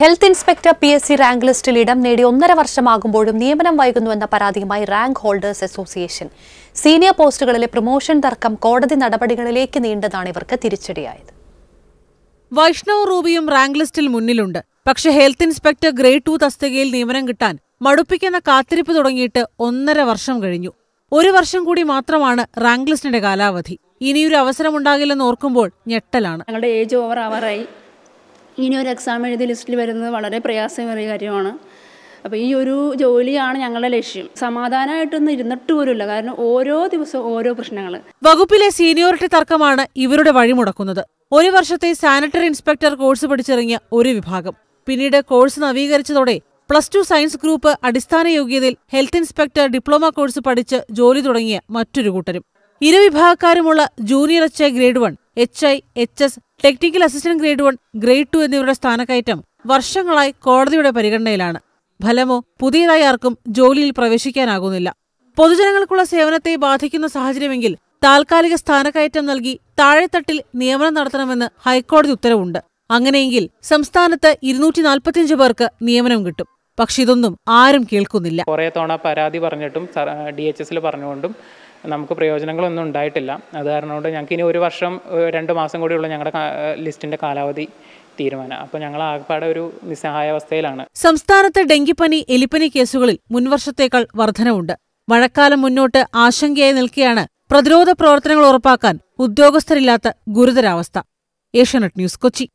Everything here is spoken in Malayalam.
Health inspector P S C rank ലിസ്റ്റിൽ ഇടം നേടി ഒന്നര വർഷമാകുമ്പോഴും നിയമനം വൈകുന്നുവെന്ന പരാതിയുമായി റാങ്ക് ഹോൾഡേഴ്സ് അസോസിയേഷൻ സീനിയർ പോസ്റ്റുകളിലെ പ്രൊമോഷൻ തർക്കം കോടതി നടപടികളിലേക്ക് നീണ്ടതാണ് ഇവർക്ക് തിരിച്ചടിയായത്. വൈഷ്ണവ് റൂബിയും റാങ്ക് ലിസ്റ്റിൽ മുന്നിലുണ്ട്. പക്ഷെ ഹെൽത്ത് ഇൻസ്പെക്ടർ ഗ്രേഡ് ടു തസ്തികയിൽ നിയമനം കിട്ടാൻ മടുപ്പിക്കുന്ന കാത്തിരിപ്പ് തുടങ്ങിയിട്ട് ഒന്നര വർഷം കഴിഞ്ഞു. ഒരു വർഷം കൂടി മാത്രമാണ് റാങ്ക് ലിസ്റ്റിന്റെ കാലാവധി. ഇനിയൊരു അവസരമുണ്ടാകില്ലെന്ന് ഓർക്കുമ്പോൾ ഞെട്ടലാണ്. ഞങ്ങളുടെ ഏജ് ഓവർ ആവാറായി. ഇനി ഒരു എക്സാം എഴുതി ലിസ്റ്റിൽ വരുന്നത് വളരെ പ്രയാസമേറിയ കാര്യമാണ്. അപ്പോൾ ഈ ഒരു ജോലിയാണ് ഞങ്ങളുടെ ലക്ഷ്യം. സമാധാനമായിട്ടൊന്നും ഇരുന്നിട്ട് പോലുമില്ല. കാരണം ഓരോ ദിവസവും ഓരോ പ്രശ്നങ്ങൾ വകുപ്പിലെ സീനിയോറിറ്റി തർക്കമാണ് ഇവരുടെ വഴിമുടക്കുന്നത് ഒരു വർഷത്തെ സാനിറ്ററി ഇൻസ്പെക്ടർ കോഴ്സ് പഠിച്ചിറങ്ങിയ ഒരു വിഭാഗം. പിന്നീട് കോഴ്സ് നവീകരിച്ചതോടെ പ്ലസ് ടു സയൻസ് ഗ്രൂപ്പ് അടിസ്ഥാന യോഗ്യതയിൽ ഹെൽത്ത് ഇൻസ്പെക്ടർ ഡിപ്ലോമ കോഴ്സ് പഠിച്ച് ജോലി തുടങ്ങിയ മറ്റൊരു കൂട്ടരും. ഇരുവിഭാഗക്കാരുമുള്ള junior H I grade one H I H S technical assistant grade one grade two എന്നിവരുടെ സ്ഥാനക്കയറ്റം വർഷങ്ങളായി കോടതിയുടെ പരിഗണനയിലാണ്. ഫലമോ പുതിയതായി ആർക്കും ജോലിയിൽ പ്രവേശിക്കാനാകുന്നില്ല. പൊതുജനങ്ങൾക്കുള്ള സേവനത്തെ ബാധിക്കുന്ന സാഹചര്യമെങ്കിൽ താൽക്കാലിക സ്ഥാനക്കയറ്റം നൽകി താഴെത്തട്ടിൽ നിയമനം നടത്തണമെന്ന് ഹൈക്കോടതി ഉത്തരവുണ്ട്. അങ്ങനെയെങ്കിൽ സംസ്ഥാനത്ത് ഇരുന്നൂറ്റി നാൽപ്പത്തിയഞ്ച് പേർക്ക് നിയമനം കിട്ടും. പക്ഷെ ഇതൊന്നും ആരും കേൾക്കുന്നില്ല. കുറേ തവണ പരാതി പറഞ്ഞിട്ടും ഡി എച്ച് എസിൽ പറഞ്ഞുകൊണ്ടും നമുക്ക് പ്രയോജനങ്ങളൊന്നും ഉണ്ടായിട്ടില്ല. അത് കാരണം കൊണ്ട് ഞങ്ങൾക്ക് ഇനി ഒരു വർഷം രണ്ട് മാസം കൂടിയുള്ള ഞങ്ങളുടെ ലിസ്റ്റിന്റെ കാലാവധി തീരുമാനം. അപ്പോൾ ഞങ്ങൾ ആകെപ്പാടെ ഒരു നിസ്സഹായാവസ്ഥയിലാണ് സംസ്ഥാനത്ത് ഡെങ്കിപ്പനി എലിപ്പനി കേസുകളിൽ മുൻവർഷത്തേക്കാൾ വർധനവുണ്ട്. മഴക്കാലം മുന്നോട്ട് ആശങ്കയായി നിൽക്കെയാണ് പ്രതിരോധ പ്രവർത്തനങ്ങൾ ഉറപ്പാക്കാൻ ഉദ്യോഗസ്ഥരില്ലാത്ത ഗുരുതരാവസ്ഥ. ഏഷ്യാനെറ്റ് ന്യൂസ് കൊച്ചി.